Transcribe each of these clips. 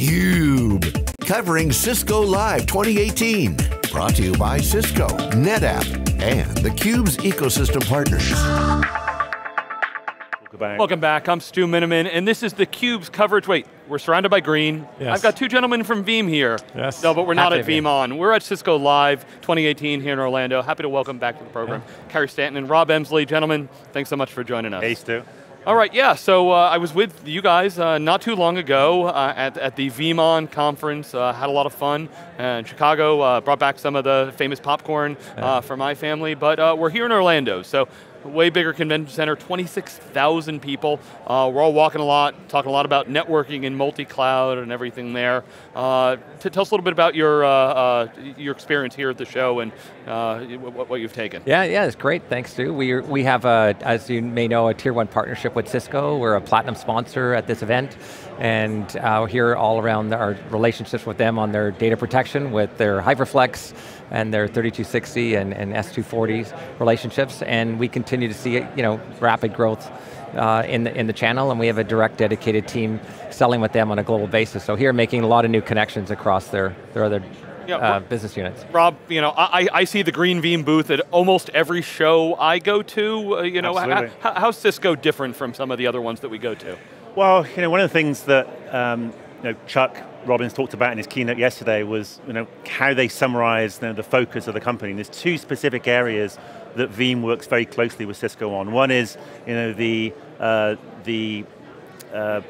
theCUBE, covering Cisco Live 2018. Brought to you by Cisco, NetApp, and the Cube's ecosystem partners. Back. Welcome back, I'm Stu Miniman, and this is theCUBE's coverage. Wait, we're surrounded by green. Yes. I've got two gentlemen from Veeam here. Yes. No, but we're not Happy at VeeamON. We're at Cisco Live 2018 here in Orlando. Happy to welcome back to the program. Yeah. Carey Stanton and Rob Emsley. Gentlemen, thanks so much for joining us. Hey, Stu. All right, yeah, so uh, I was with you guys uh, not too long ago uh, at, at the VeeamON conference, uh, had a lot of fun in Chicago, uh, brought back some of the famous popcorn. Uh, for my family, but we're here in Orlando, so way bigger convention center, 26,000 people. Uh, we're all walking a lot, talking a lot about networking and multi-cloud and everything there. Uh, tell us a little bit about your uh, uh your experience here at the show and uh, what, you've taken. Yeah, yeah, it's great. Thanks, Stu. We we have a, as you may know, a tier one partnership with Cisco. We're a platinum sponsor at this event, and uh, we're here all around our relationships with them on their data protection, with their HyperFlex and their 3260 and, and S240s relationships, and we continue to see you know, rapid growth uh, in, the, in the channel, and we have a direct dedicated team selling with them on a global basis. So here making a lot of new connections across their, their other yeah, uh, business units. Rob, you know, I, I see the Green Veeam booth at almost every show I go to. Uh, you know, how, how's Cisco different from some of the other ones that we go to? Well, you know, one of the things that um, you know, Chuck Robbins talked about in his keynote yesterday was you know, how they summarize you know, the focus of the company. And there's two specific areas that Veeam works very closely with Cisco on. One is you know, the, uh, the uh,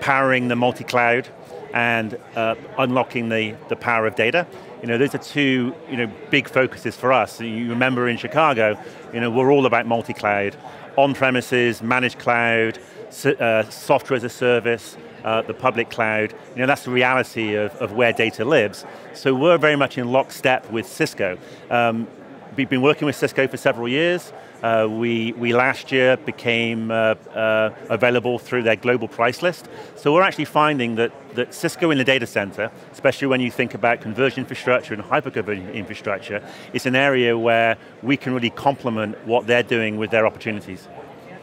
powering the multi-cloud and uh, unlocking the, the power of data. You know, those are two you know, big focuses for us. You remember in Chicago, you know, we're all about multi-cloud, on-premises, managed cloud, uh, software as a service, uh, the public cloud, you know, that's the reality of, of where data lives. So we're very much in lockstep with Cisco. Um, we've been working with Cisco for several years. Uh, we, we last year became uh, uh, available through their global price list. So we're actually finding that, that Cisco in the data center, especially when you think about converged infrastructure and hyperconverged infrastructure, is an area where we can really complement what they're doing with their opportunities.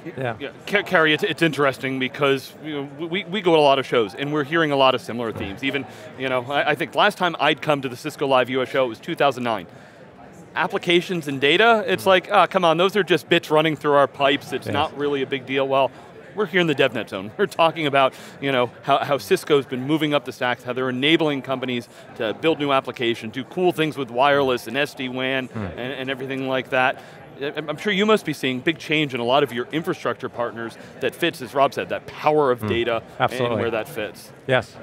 Yeah. yeah. Carey, it's, it's interesting because you know, we, we go to a lot of shows and we're hearing a lot of similar themes. Even, you know, I, I think last time I'd come to the Cisco Live US show, it was 2009 applications and data, it's mm. like, oh, come on, those are just bits running through our pipes, it's yes. not really a big deal. Well, we're here in the DevNet zone. We're talking about you know, how, how Cisco's been moving up the stacks, how they're enabling companies to build new applications, do cool things with wireless and SD-WAN mm. and, and everything like that. I'm sure you must be seeing big change in a lot of your infrastructure partners that fits, as Rob said, that power of mm, data absolutely. and where that fits. Yes.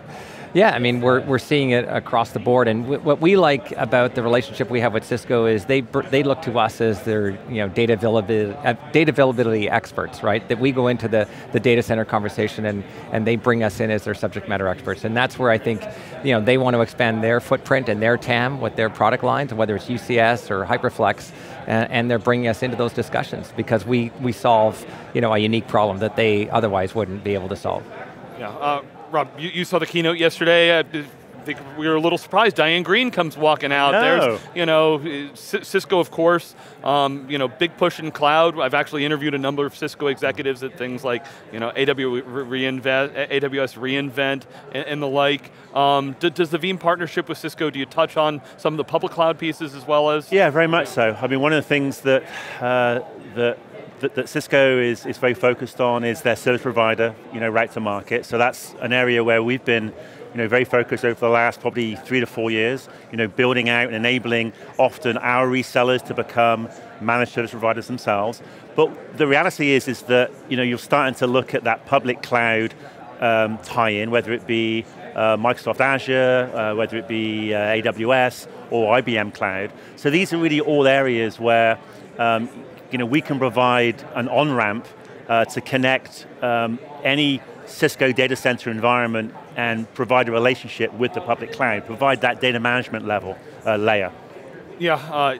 Yeah, I mean, we're, we're seeing it across the board, and what we like about the relationship we have with Cisco is they, they look to us as their you know, data, availability, uh, data availability experts, right? That we go into the, the data center conversation and, and they bring us in as their subject matter experts, and that's where I think you know, they want to expand their footprint and their TAM with their product lines, whether it's UCS or HyperFlex, and, and they're bringing us into those discussions because we, we solve you know, a unique problem that they otherwise wouldn't be able to solve. Yeah, uh, Rob, you, you, saw the keynote yesterday. I think we were a little surprised. Diane Greene comes walking out. No. There's, you know, Cisco, of course. Um, you know, big push in cloud. I've actually interviewed a number of Cisco executives at things like, you know, AWS reInvent, AWS reInvent, and, and the like. Um, does the Veeam partnership with Cisco? Do you touch on some of the public cloud pieces as well as? Yeah, very much so. I mean, one of the things that uh, that that, that, Cisco is, is very focused on is their service provider, you know, route to market. So that's an area where we've been you know, very focused over the last probably three to four years, you know, building out and enabling often our resellers to become managed service providers themselves. But the reality is, is that you know, you're starting to look at that public cloud um, tie-in, whether it be uh, Microsoft Azure, uh, whether it be uh, AWS or IBM Cloud. So these are really all areas where um, you know, we can provide an on-ramp uh, to connect um, any Cisco data center environment and provide a relationship with the public cloud, provide that data management level uh, layer. Yeah, uh,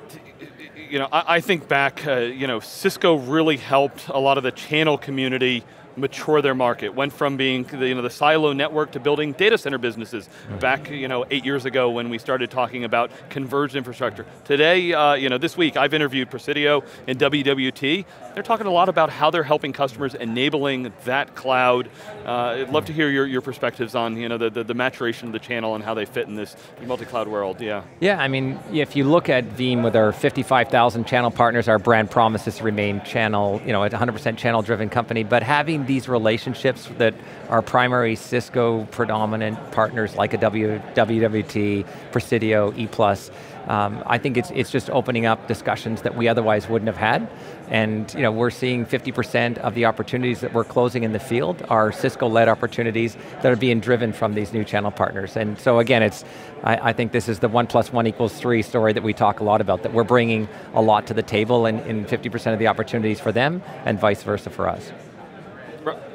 you know, I, I, think back, uh, you know, Cisco really helped a lot of the channel community mature their market. Went from being the, you know, the silo network to building data center businesses back you know, eight years ago when we started talking about converged infrastructure. Today, uh, you know, this week I've interviewed Presidio and WWT. They're talking a lot about how they're helping customers enabling that cloud. Uh, I'd love to hear your, your perspectives on you know, the, the, the maturation of the channel and how they fit in this multi-cloud world, yeah. Yeah, I mean, if you look at Veeam with our 55,000 channel partners, our brand promises to remain channel, you know, at 100% channel driven company, but having these relationships that our primary Cisco predominant partners like a WWT, Presidio, ePlus, um, I think it's, it's just opening up discussions that we otherwise wouldn't have had. And you know, we're seeing 50% of the opportunities that we're closing in the field are Cisco-led opportunities that are being driven from these new channel partners. And so again, it's, I, I, think this is the one plus one equals three story that we talk a lot about, that we're bringing a lot to the table in 50% of the opportunities for them, and vice versa for us.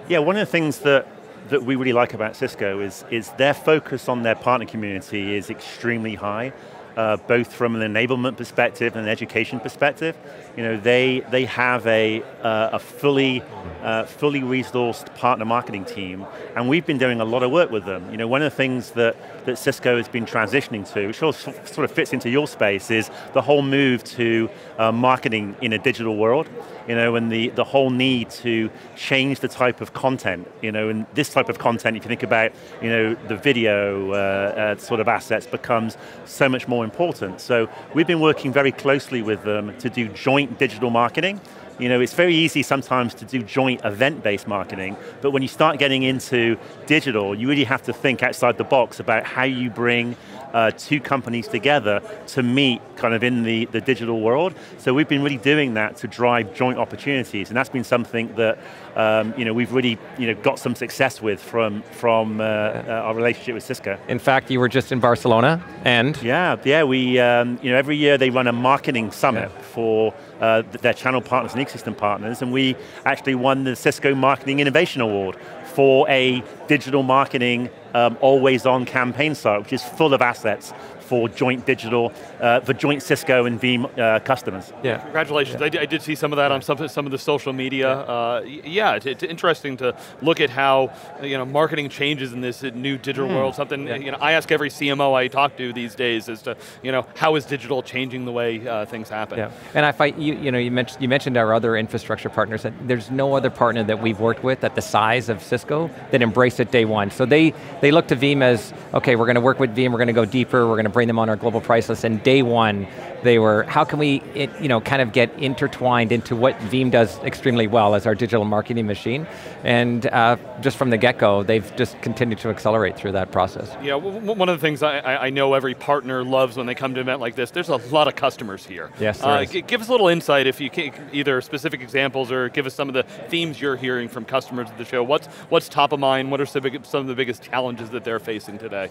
Yeah, one of the things that that we really like about Cisco is, is their focus on their partner community is extremely high uh, both from an enablement perspective and an education perspective. You know, they, they have a, uh, a fully, uh, fully resourced partner marketing team, and we've been doing a lot of work with them. You know, one of the things that, that Cisco has been transitioning to, which sort of fits into your space, is the whole move to uh, marketing in a digital world you know, and the, the whole need to change the type of content, you know, and this type of content, if you think about, you know, the video uh, uh, sort of assets becomes so much more important. So we've been working very closely with them to do joint digital marketing, you know, it's very easy sometimes to do joint event-based marketing, but when you start getting into digital, you really have to think outside the box about how you bring uh, two companies together to meet kind of in the, the digital world. So we've been really doing that to drive joint opportunities, and that's been something that um, you know, we've really you know, got some success with from, from uh, uh, our relationship with Cisco. In fact, you were just in Barcelona, and? Yeah, yeah, we, um, you know, every year they run a marketing summit yeah. For uh, their channel partners and ecosystem partners, and we actually won the Cisco Marketing Innovation Award for a digital marketing um, always on campaign site, which is full of assets for joint digital, uh, for joint Cisco and Veeam uh, customers. Yeah, congratulations. Yeah. I, did see some of that on some, some of the social media. Yeah, uh, yeah it's, it's, interesting to look at how you know marketing changes in this new digital mm. world. Something yeah. you know, I ask every CMO I talk to these days as to you know how is digital changing the way uh, things happen. Yeah, and I find you you know you mentioned you mentioned our other infrastructure partners. That There's no other partner that we've worked with at the size of Cisco that embraced it day one. So they they look to Veeam as okay, we're going to work with Veeam, we're going to go deeper, we're going to bring them on our global price list, and day one, they were, how can we it, you know, kind of get intertwined into what Veeam does extremely well as our digital marketing machine, and uh, just from the get-go, they've just continued to accelerate through that process. Yeah, one of the things I, I know every partner loves when they come to an event like this, there's a lot of customers here. Yes, uh, Give us a little insight if you can, either specific examples or give us some of the themes you're hearing from customers at the show. What's, what's top of mind? What are some of the biggest challenges that they're facing today?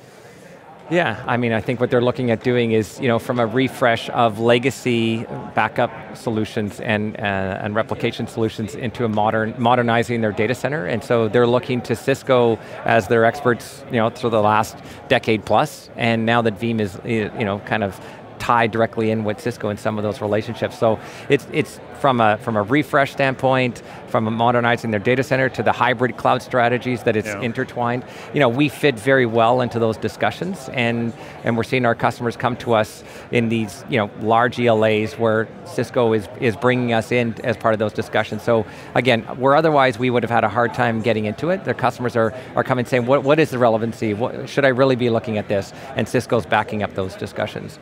Yeah, I mean, I think what they're looking at doing is, you know, from a refresh of legacy backup solutions and, uh, and replication solutions into a modern, modernizing their data center, and so they're looking to Cisco as their experts, you know, through the last decade plus, and now that Veeam is, you know, kind of tied directly in with Cisco in some of those relationships. So it's, it's from, a, from a refresh standpoint, from modernizing their data center to the hybrid cloud strategies that it's yeah. intertwined. You know, we fit very well into those discussions and, and we're seeing our customers come to us in these you know, large ELAs where Cisco is, is bringing us in as part of those discussions. So again, where otherwise we would have had a hard time getting into it, their customers are, are coming saying, what, what is the relevancy? What, should I really be looking at this? And Cisco's backing up those discussions.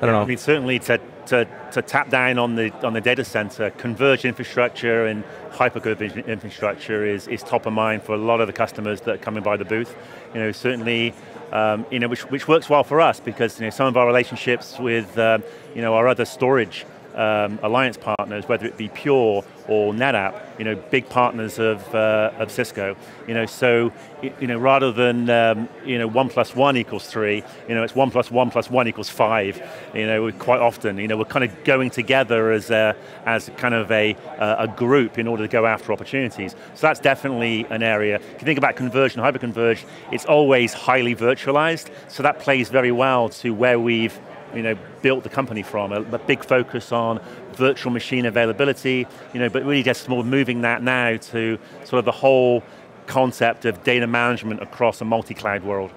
I don't know. I mean, certainly to, to, to tap down on the, on the data center, converged infrastructure and hyperconverged infrastructure is, is top of mind for a lot of the customers that are coming by the booth. You know, certainly, um, you know, which, which works well for us because you know, some of our relationships with um, you know, our other storage um, alliance partners, whether it be Pure or NetApp, you know, big partners of, uh, of Cisco. You know, so you know, rather than um, you know one plus one equals three, you know, it's one plus one plus one equals five. You know, quite often, you know, we're kind of going together as a, as kind of a a group in order to go after opportunities. So that's definitely an area. If you think about conversion, hyperconverged, it's always highly virtualized. So that plays very well to where we've you know, built the company from, a, a, big focus on virtual machine availability, you know, but really just more moving that now to sort of the whole concept of data management across a multi-cloud world.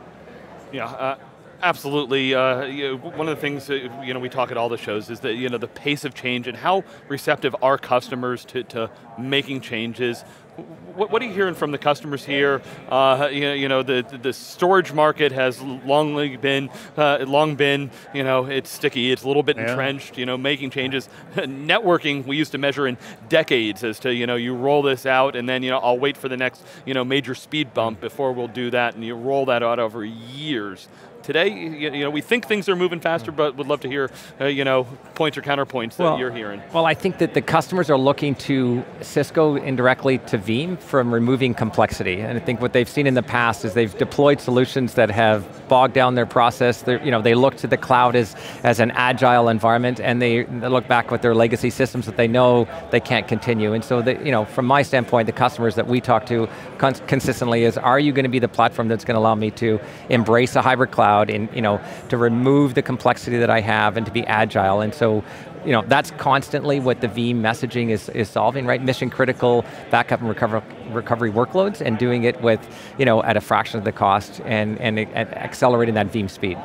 Yeah, uh, Absolutely. Uh, you know, one of the things that, you know we talk at all the shows is that you know the pace of change and how receptive are customers to, to making changes. What, what, are you hearing from the customers here? Uh, you, know, you know, the, the storage market has long been, uh, long been, you know, it's sticky, it's a little bit yeah. entrenched, you know, making changes. Networking, we used to measure in decades as to, you know, you roll this out and then, you know, I'll wait for the next, you know, major speed bump before we'll do that, and you roll that out over years. Today, you, know, we think things are moving faster, but would love to hear, uh, you know, points or counterpoints well, that you're hearing. Well, I think that the customers are looking to Cisco indirectly to Veeam from removing complexity. And I think what they've seen in the past is they've deployed solutions that have bogged down their process. They're, you know, they look to the cloud as, as an agile environment and they, they look back with their legacy systems that they know they can't continue. And so, the, you know, from my standpoint, the customers that we talk to cons consistently is, are you going to be the platform that's going to allow me to embrace a hybrid cloud cloud and you know, to remove the complexity that I have and to be agile. And so you know, that's constantly what the Veeam messaging is, is solving, right? Mission critical backup and recover, recovery workloads and doing it with, you know, at a fraction of the cost and, and, and accelerating that Veeam speed.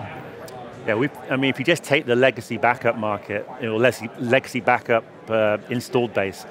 Yeah, we, I mean, if you just take the legacy backup market, you know, legacy, legacy backup uh, installed base,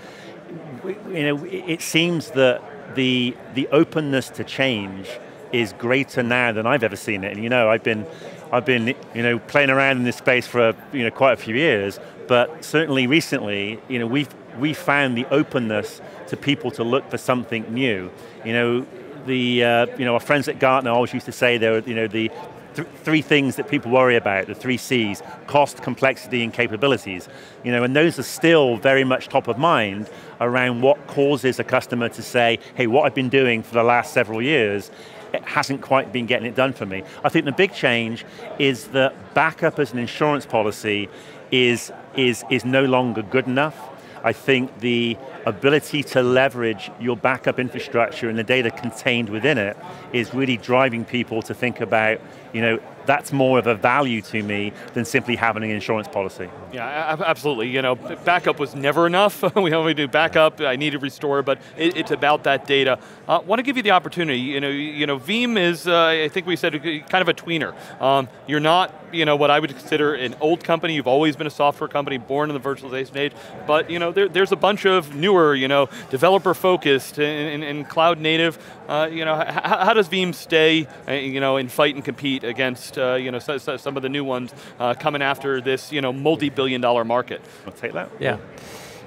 we, you know, it seems that the, the openness to change is greater now than I've ever seen it. And you know, I've been, I've been you know, playing around in this space for you know, quite a few years, but certainly recently, you know, we've, we found the openness to people to look for something new. You know, the, uh, you know, our friends at Gartner always used to say there, were you know, the th three things that people worry about, the three C's, cost, complexity, and capabilities. You know, and those are still very much top of mind around what causes a customer to say, hey, what I've been doing for the last several years it hasn't quite been getting it done for me. I think the big change is that backup as an insurance policy is, is, is no longer good enough. I think the ability to leverage your backup infrastructure and the data contained within it is really driving people to think about, you know, that's more of a value to me than simply having an insurance policy. Yeah, absolutely. You know, backup was never enough. we only do backup. I need to restore, but it, it's about that data. I uh, want to give you the opportunity. You know, you know, Veeam is, uh, I think we said, kind of a tweener. Um, you're not, you know, what I would consider an old company. You've always been a software company, born in the virtualization age. But you know, there, there's a bunch of newer, you know, developer focused and, and, and cloud native. Uh, you know, how, how does Veeam stay, uh, you know, and fight and compete against uh, you know, so, so some of the new ones uh, coming after this you know, multi-billion dollar market. I'll take that. Yeah.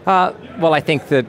Uh, well, I think that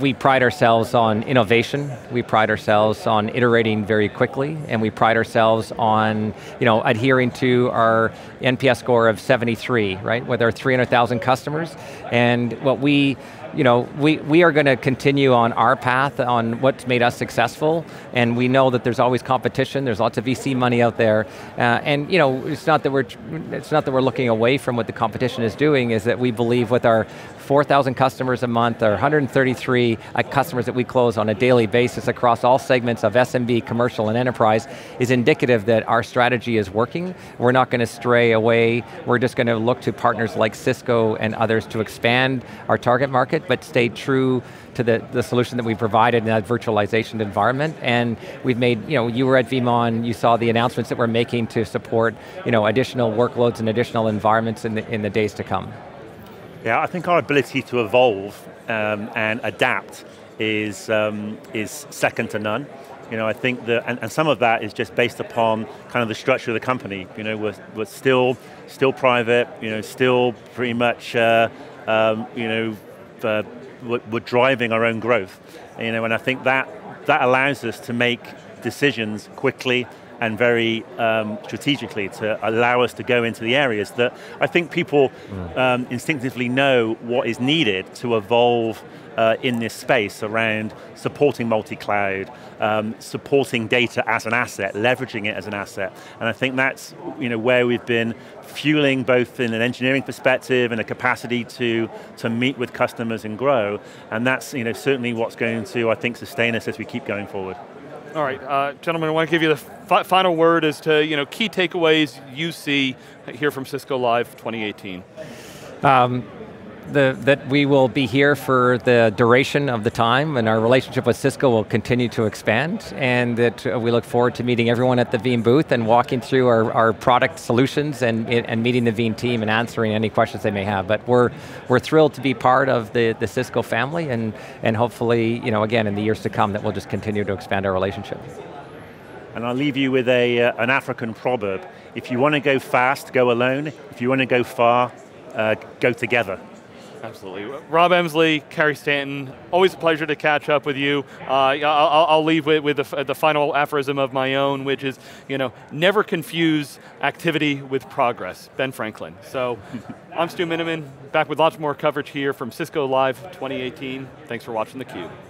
we pride ourselves on innovation, we pride ourselves on iterating very quickly, and we pride ourselves on you know, adhering to our NPS score of 73, right, with our 300,000 customers. And what we you know, we, we are going to continue on our path on what's made us successful, and we know that there's always competition, there's lots of VC money out there, uh, and you know, it's not that we're, it's not that we're looking away from what the competition is doing, is that we believe with our 4,000 customers a month, or 133 uh, customers that we close on a daily basis across all segments of SMB, commercial, and enterprise, is indicative that our strategy is working. We're not going to stray away. We're just going to look to partners like Cisco and others to expand our target market, but stay true to the, the solution that we provided in that virtualization environment. And we've made, you know, you were at VeeamON, you saw the announcements that we're making to support, you know, additional workloads and additional environments in the, in the days to come. Yeah, I think our ability to evolve um, and adapt is, um, is second to none. You know, I think that, and, and, some of that is just based upon kind of the structure of the company. You know, we're, we're still, still private, you know, still pretty much, uh, um, you know, uh, we're, we're driving our own growth. You know, and I think that, that allows us to make decisions quickly and very um, strategically to allow us to go into the areas that I think people mm. um, instinctively know what is needed to evolve uh, in this space around supporting multi-cloud, um, supporting data as an asset, leveraging it as an asset. And I think that's you know, where we've been fueling both in an engineering perspective and a capacity to, to meet with customers and grow. And that's you know, certainly what's going to, I think, sustain us as we keep going forward. All right, uh, gentlemen, I want to give you the fi final word as to you know key takeaways you see here from Cisco Live 2018. Um, the, that we will be here for the duration of the time and our relationship with Cisco will continue to expand and that uh, we look forward to meeting everyone at the Veeam booth and walking through our, our product solutions and, and meeting the Veeam team and answering any questions they may have. But we're, we're thrilled to be part of the, the Cisco family and, and hopefully, you know, again, in the years to come that we'll just continue to expand our relationship. And I'll leave you with a, uh, an African proverb. If you want to go fast, go alone. If you want to go far, uh, go together. Absolutely. Rob Emsley, Carey Stanton, always a pleasure to catch up with you. Uh, I'll, I'll, leave with, with the, the, final aphorism of my own, which is, you know, never confuse activity with progress. Ben Franklin. So, I'm Stu Miniman, back with lots more coverage here from Cisco Live 2018. Thanks for watching theCUBE.